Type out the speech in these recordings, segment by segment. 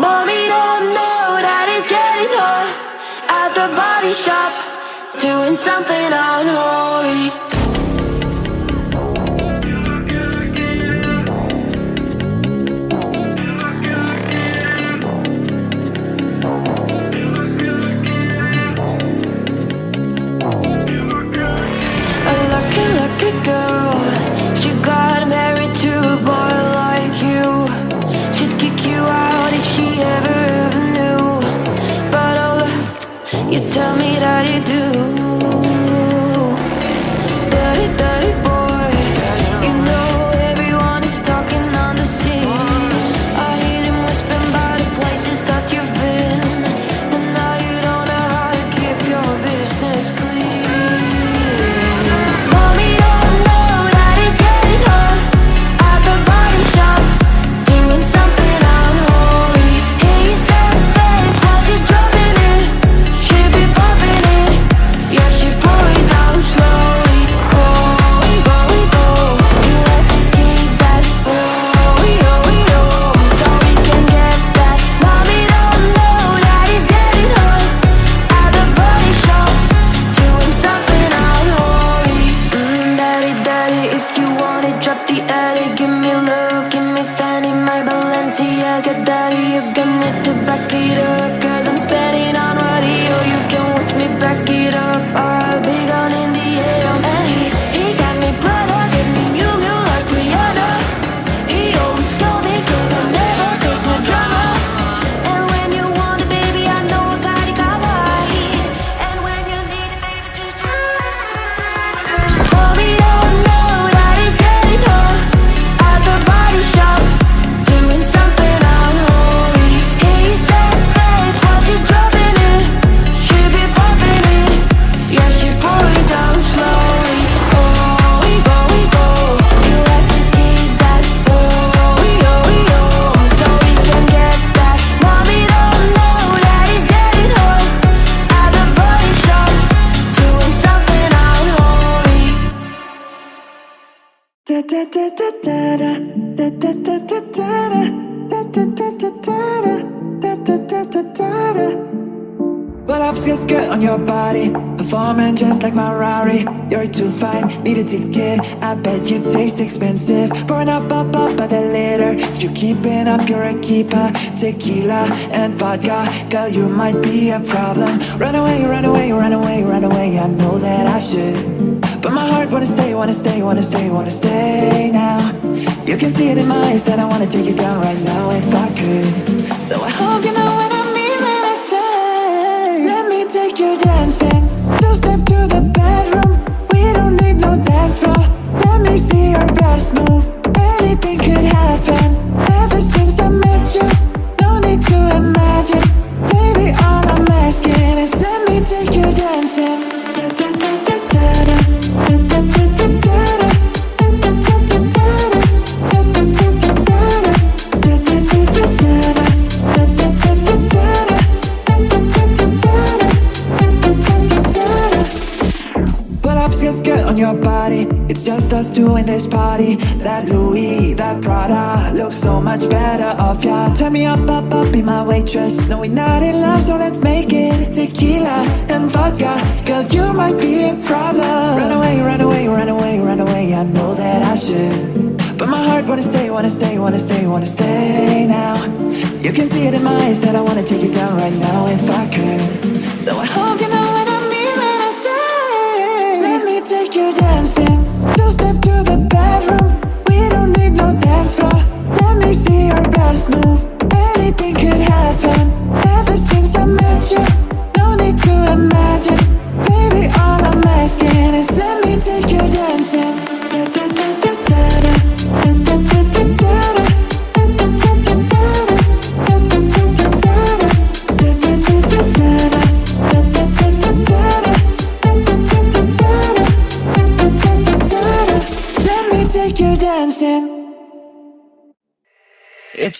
Mommy don't know that it's getting hot at the body shop, doing something unholy. On your body. Performing just like my Rari You're too fine, need a ticket I bet you taste expensive. Pouring up, up, up by the liter If you're keeping up, you're a keeper. Tequila and vodka. Girl, you might be a problem. Run away, run away, run away, run away. I know that I should. But my heart wanna stay, wanna stay, wanna stay, wanna stay now. You can see it in my eyes that I wanna take you down right now if I could. So I hope you know Let me see your best move just us two in this party. That Louis, that Prada looks so much better off ya. Turn me up, up, up, be my waitress. No, we're not in love, so let's make it tequila and vodka. Girl, you might be a problem. Run away, run away, run away, run away. I know that I should. But my heart wanna stay, wanna stay, wanna stay, wanna stay now. You can see it in my eyes that I wanna take you down right now if I could. So I hope you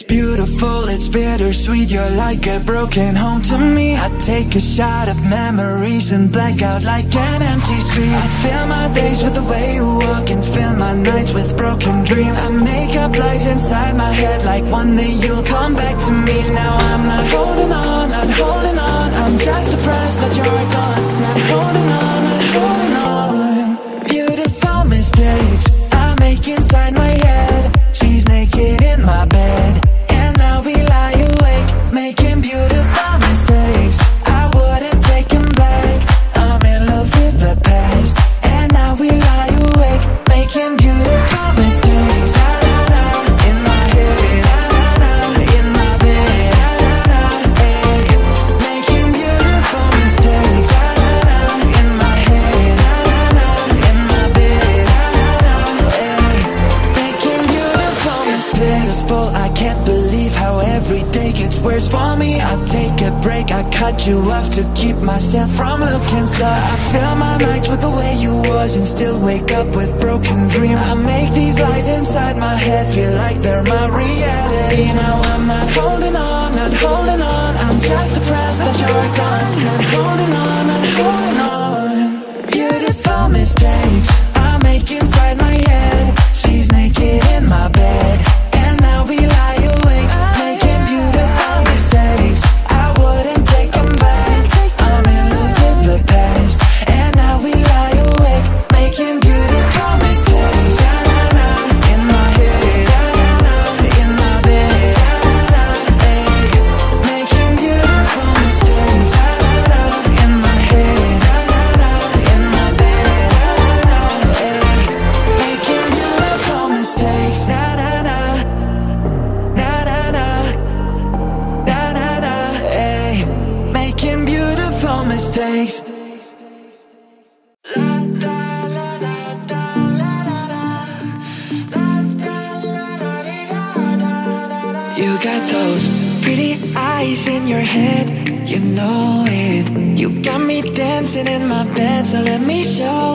It's beautiful, it's bittersweet, you're like a broken home to me. I take a shot of memories and black out like an empty street. I fill my days with the way you walk and fill my nights with broken dreams. I make up lies inside my head like one day you'll come back to me. Now I'm not holding on, not holding on, I'm just depressed that you're gone. Not holding on, not holding on. Beautiful mistakes I make inside my head. She's naked in my bed. I cut you off to keep myself from looking soft I fill my nights with the way you was and still wake up with broken dreams. I make these lies inside my head feel like they're my reality. Now I'm not holding on, not holding on. I'm just depressed that you're gone. Not holding on, not holding on. Beautiful mistakes I make inside my head. in my bed, so let me show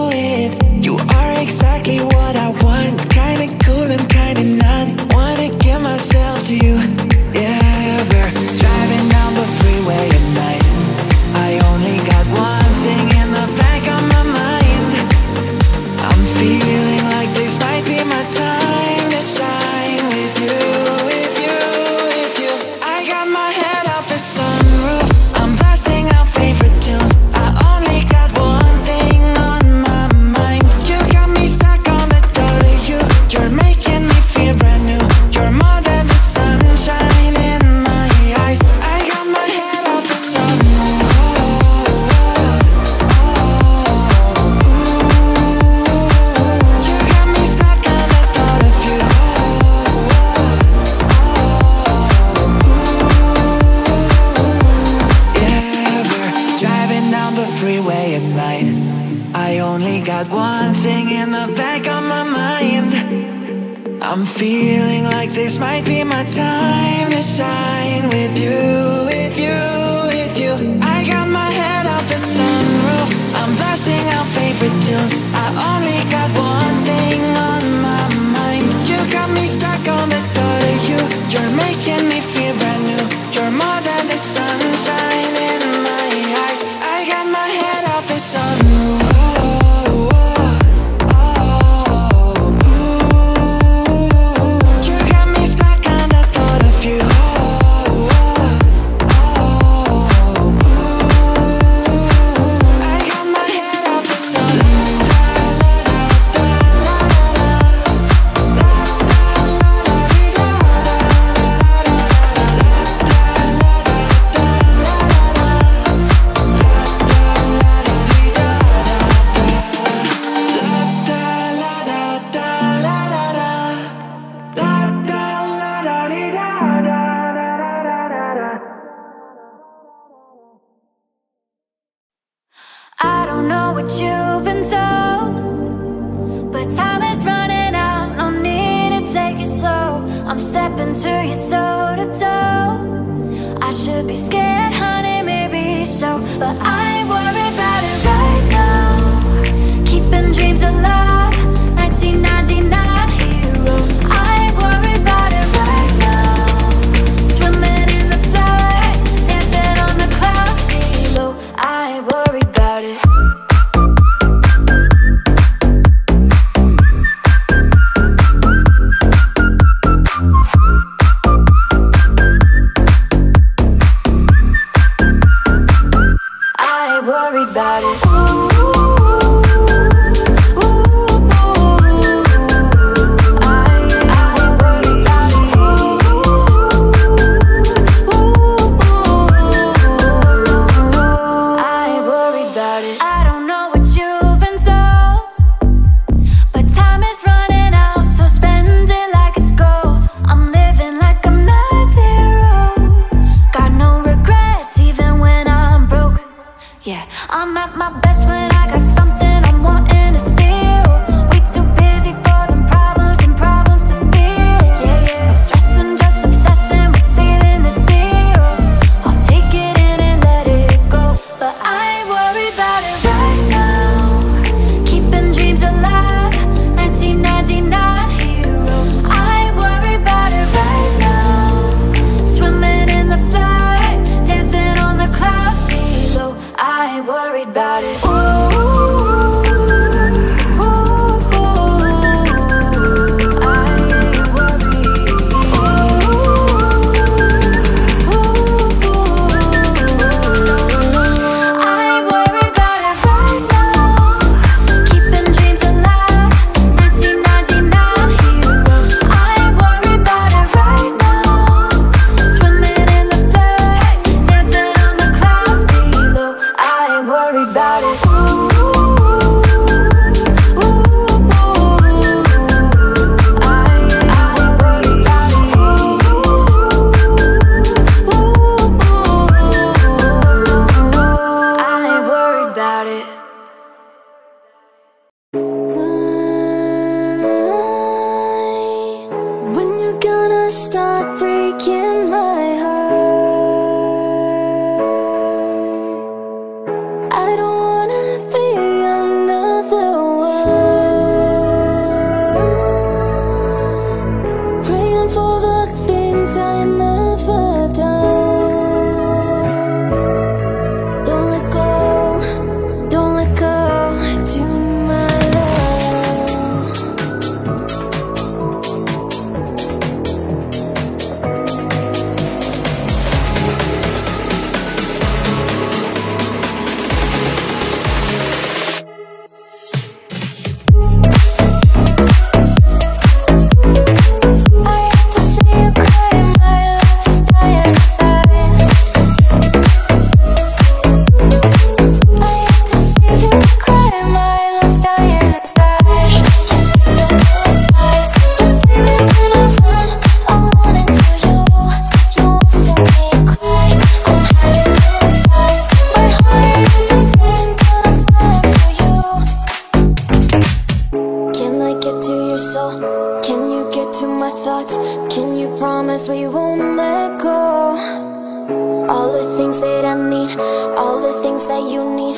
you need.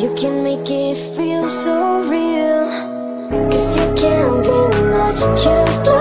You can make it feel so real. Cause you can't deny you've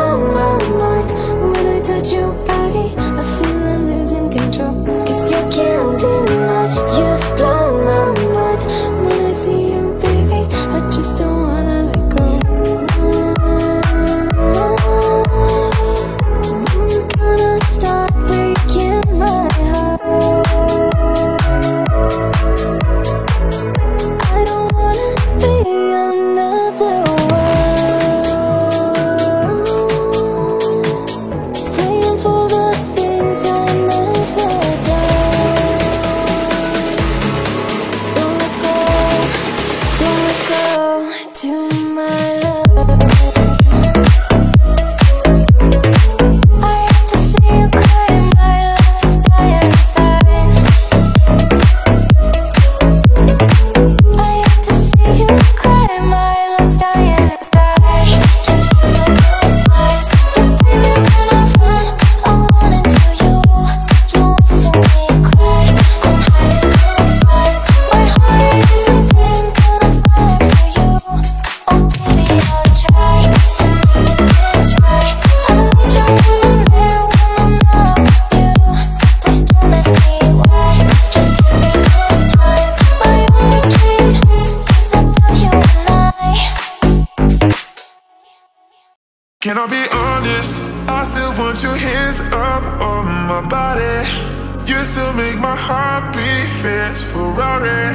make my heart beat fast Ferrari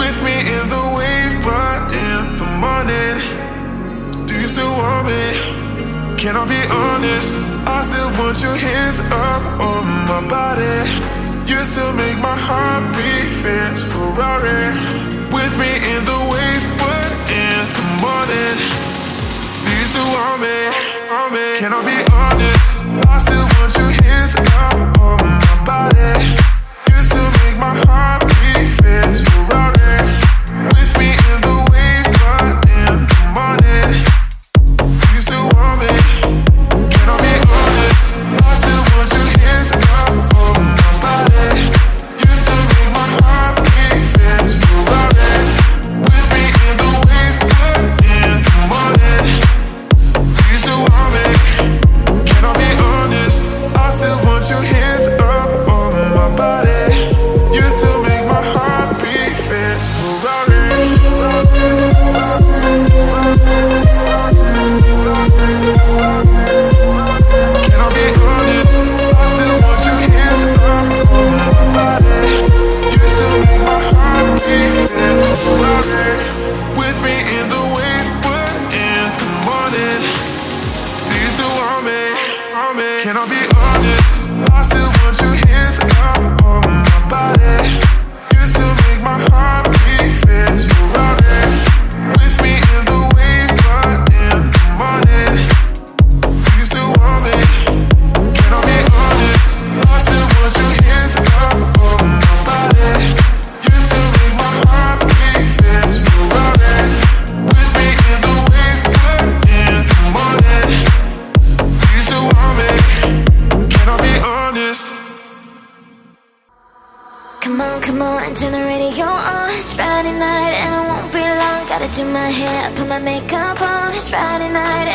With me in the wave, but in the morning Do you still want me? Can I be honest? I still want your hands up on my body You still make my heart beat fast Ferrari With me in the wave, but in the morning Do you still want me? Can I be honest? I still want your hands up on my body used to be Friday night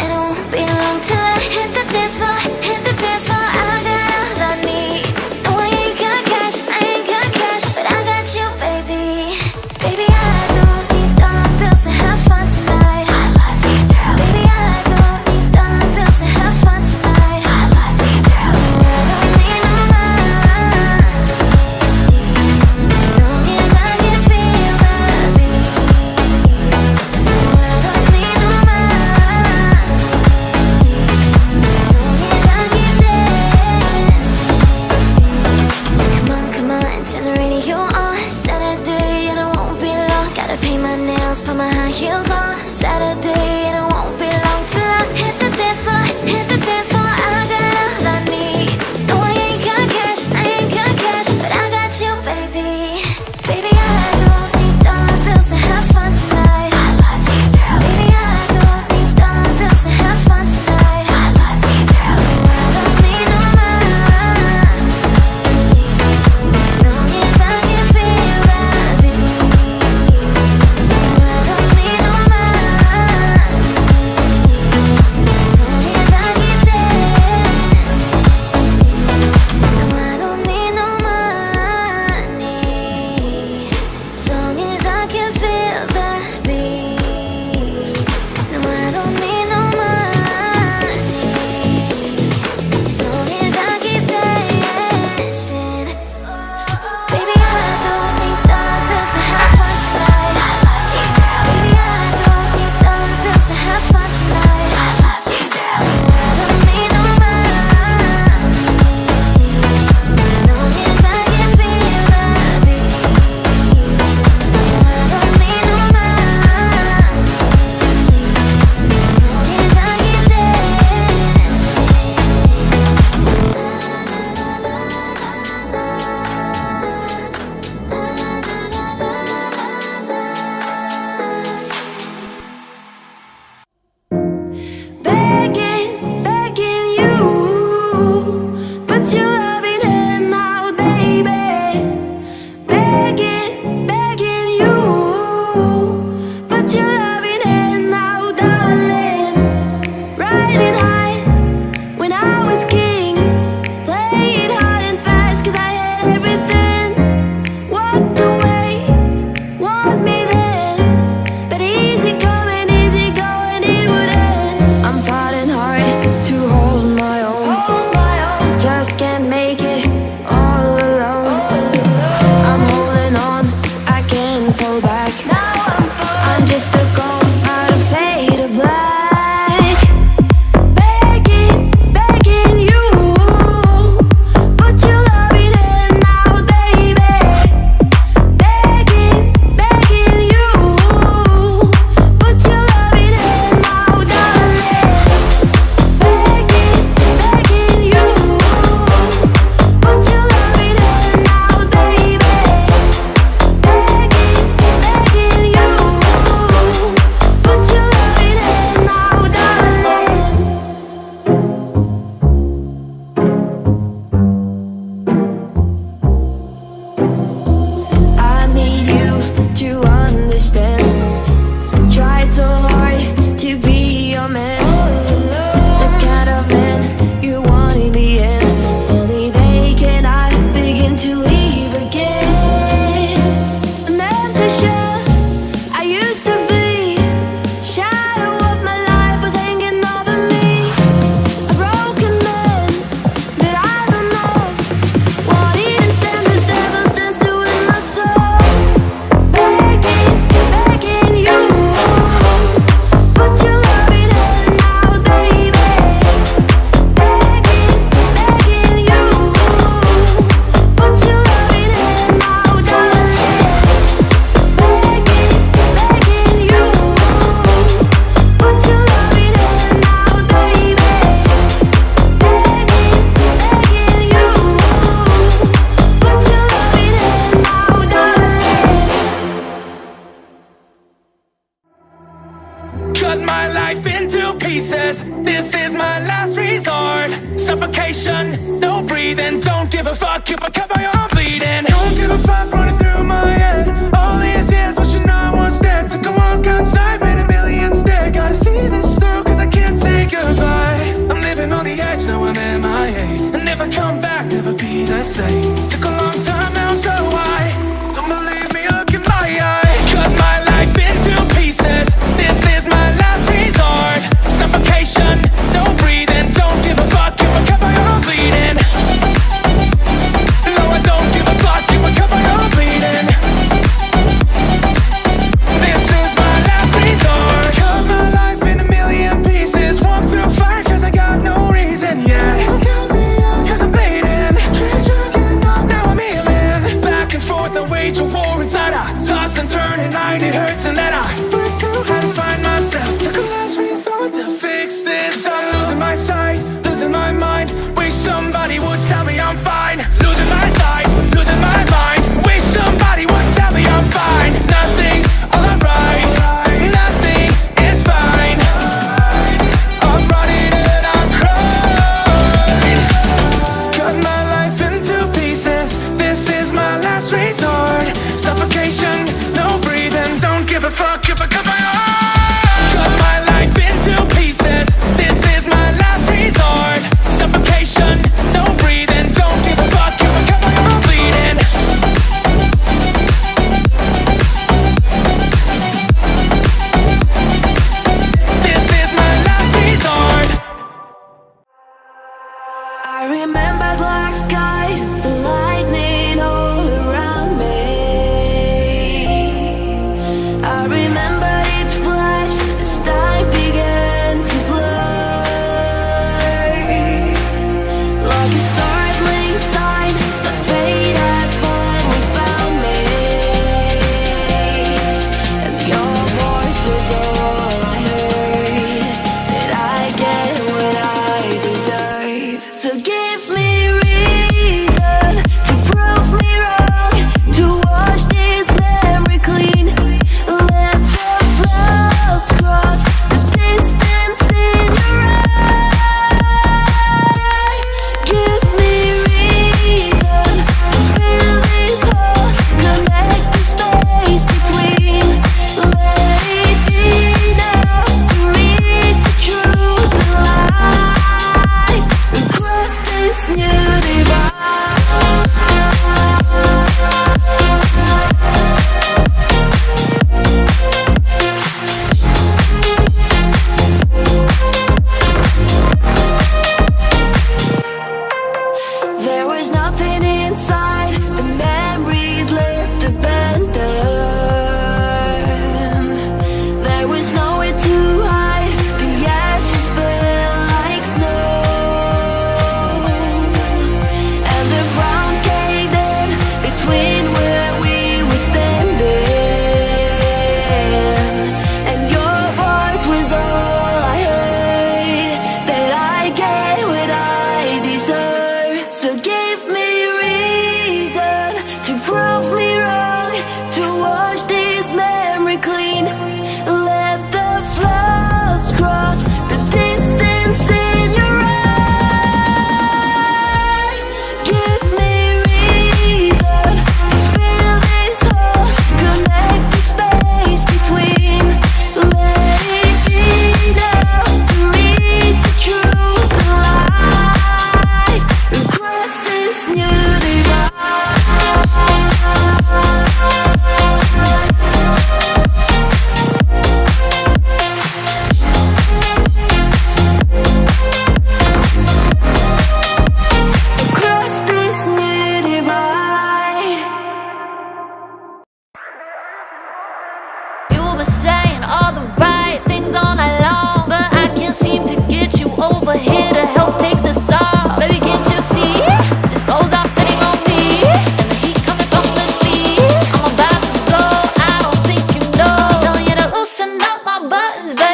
I'm MIA. And if I come back, never be the same.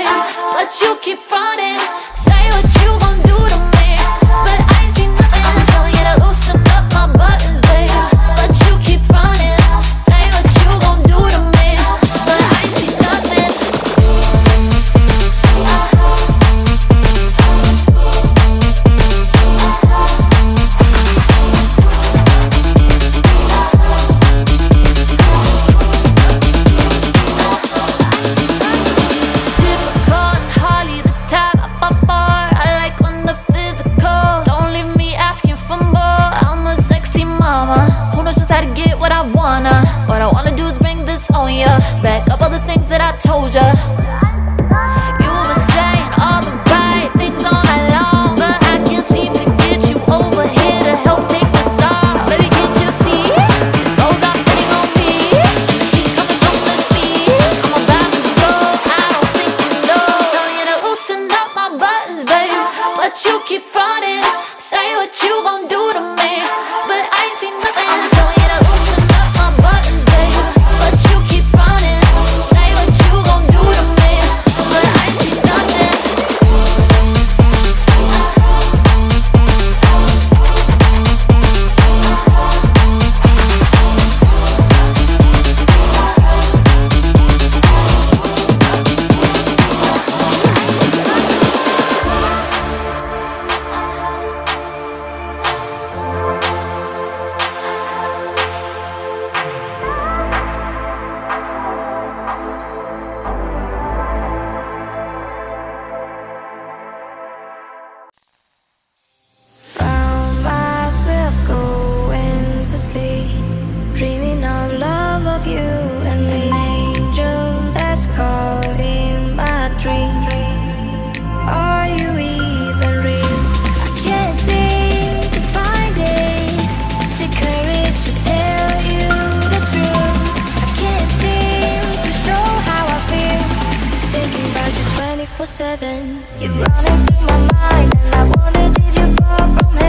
time, but you keep running. 24-7 You run into my mind And I wonder did you fall from heaven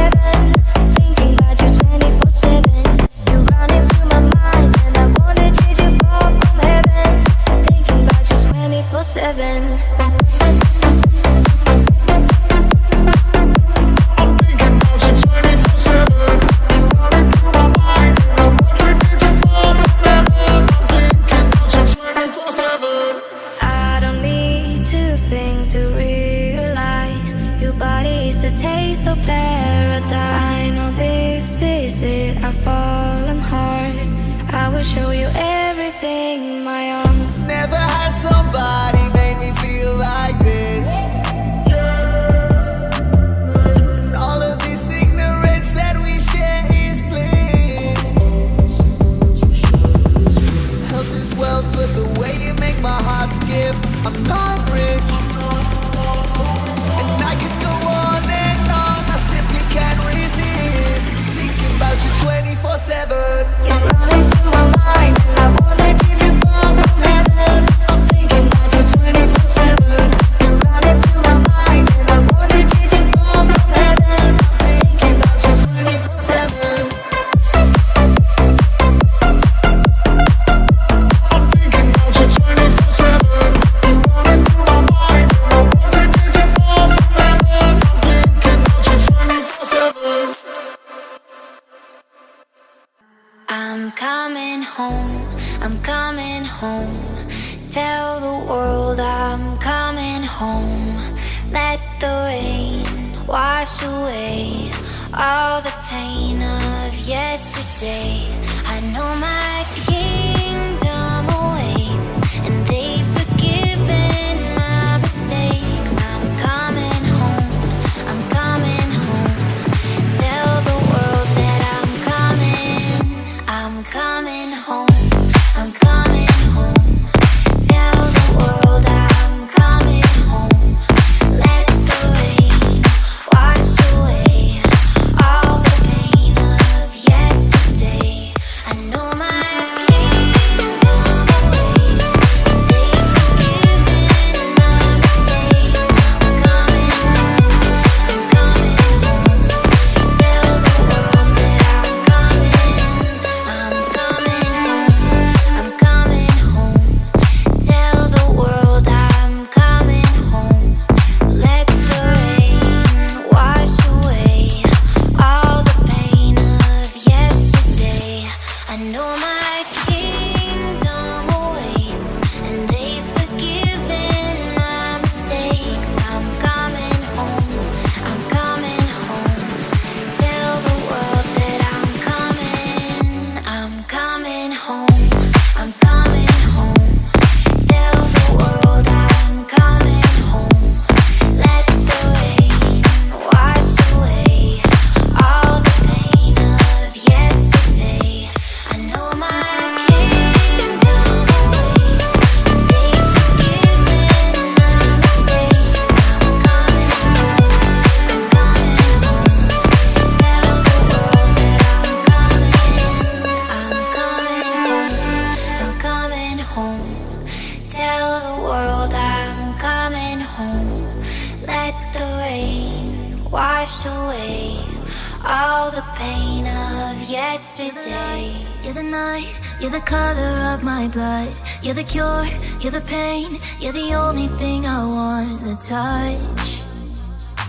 cure, you're the pain, you're the only thing I want to touch.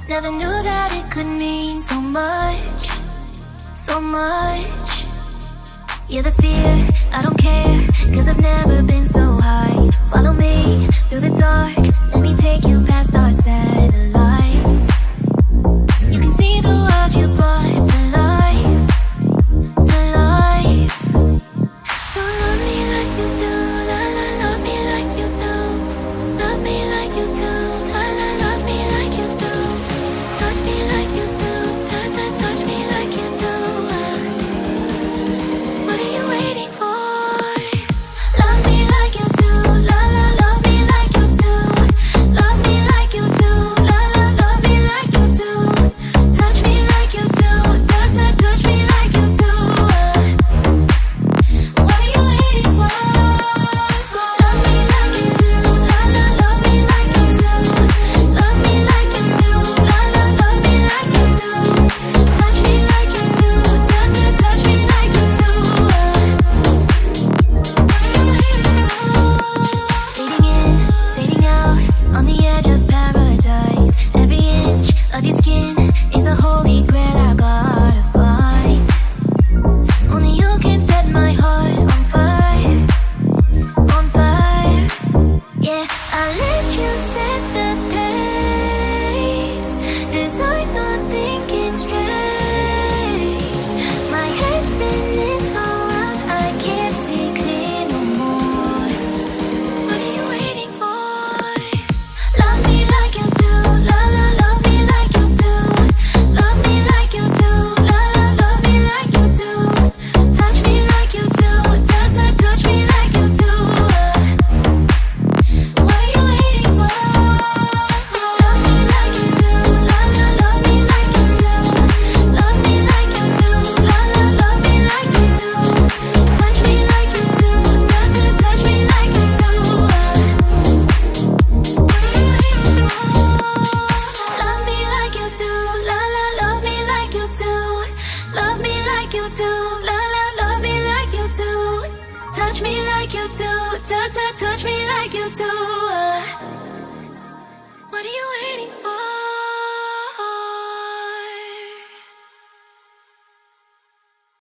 Never knew that it could mean so much, so much. You're the fear, I don't care, cause I've never been so high. Follow me through the dark, let me take you past our satellite.